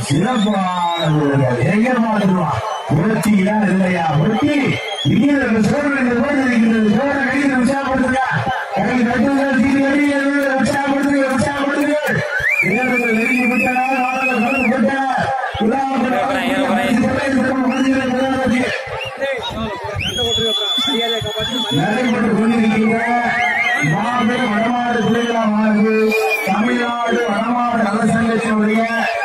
வீரர்கள் சிறப்பானவர்கள் எங்க மாற்றுவான் புரட்சியா இல்லையா புரட்சி வீரர்கள் சோழர்கள் போட்டிருக்கிறது சோழ கையில் உற்சாகப்படுத்துங்க கை தட்டுங்கள் சீட்டு வெளியே நெருங்கி நடைபெற்றுக்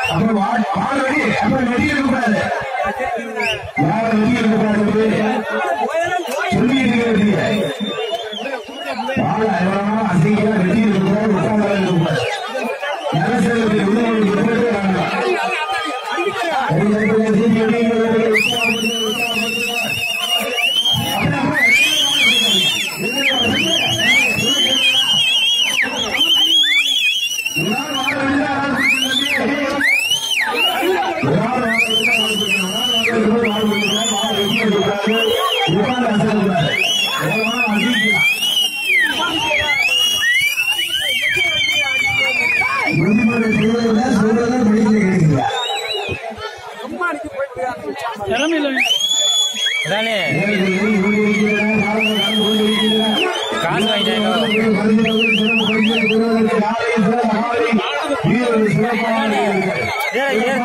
அப்புறம் வா- அப்புறம் வெடி இருக்கக்கூடாது இருக்கக்கூடாது சொல்லி தானே காசு வாங்கிட்டாங்க ஏன் ஏன்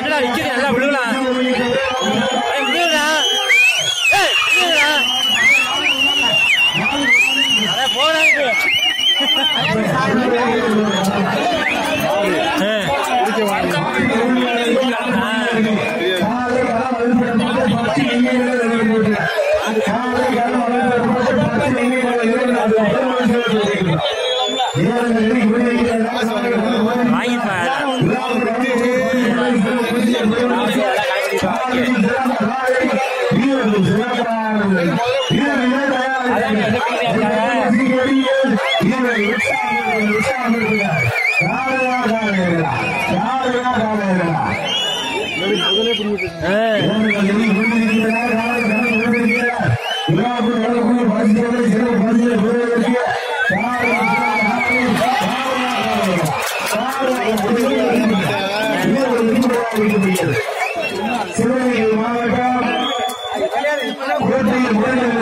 என்னடா நிக்கிறது நல்லா விழுகலாம் ஏய், சிவகங்கை கோட்டையில் முதலில்